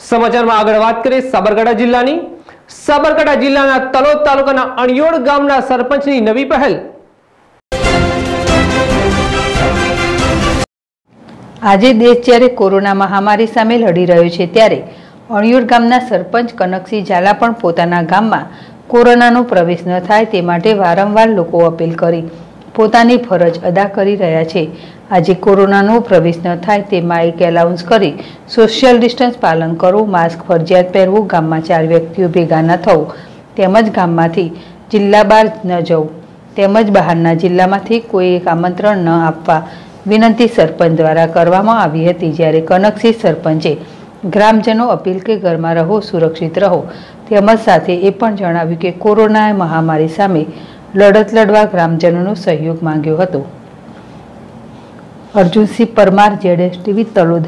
સમાચારમાં આગળ વાત કરીએ સાબરકાંઠા જિલ્લાની. સાબરકાંઠા જિલ્લાના તલોદ તાલુકાના અણિયોડ ગામના સરપંચની નવી પહેલ. આજે દેશ જ્યારે કોરોના મહામારી સામે લડી રહ્યો છે ત્યારે અણિયોડ ગામના સરપંચ કનકસિંહ ઝાલા પણ પોતાના ગામમાં કોરોનાનો પ્રવેશ ન થાય તે માટે વારંવાર લોકો અપીલ કરી પોતાની ફરજ અદા કરી રહ્યા છે. આજે કોરોનાનો પ્રવેશ ન થાય તે માઇક એલાઉન્સ કરી સોશિયલ ડિસ્ટન્સ પાલન કરવું માસ્ક ફરજિયાત પહેરવું, ગામમાં ચાર વ્યક્તિઓ ભેગા ન થવું, તેમજ ગામમાંથી જિલ્લા બહાર ન જવું, તેમજ બહારના જિલ્લામાંથી કોઈ એક આમંત્રણ ન આપવા વિનંતી સરપંચ દ્વારા કરવામાં આવી હતી. જ્યારે કનકસિંહ સરપંચે ગ્રામજનો અપીલ કે ઘરમાં રહો, સુરક્ષિત રહો, તેમજ સાથે એ પણ જણાવ્યું કે કોરોના મહામારી સામે લડત લડવા ગ્રામજનોનો સહયોગ માંગ્યો હતો. અર્જુનસિંહ પરમાર જેડેશ ટીવી તલોદ.